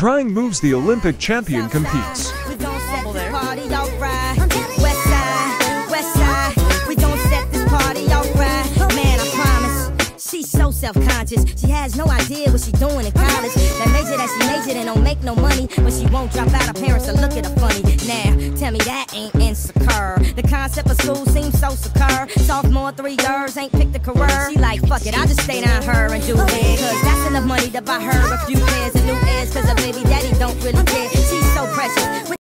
Trying moves the Olympic champion competes. I. She's so self-conscious. She has no idea what she doing in college. That major that she majored in don't make no money, but she won't drop out. Her parents will look at her funny. Now, tell me that ain't insecure. The concept of school seems so secure. Sophomore, three years, ain't picked a career. She like, fuck it, I'll just stay down her and do it. Cause that's enough money to buy her a few pairs of new ears. Really. She's so precious.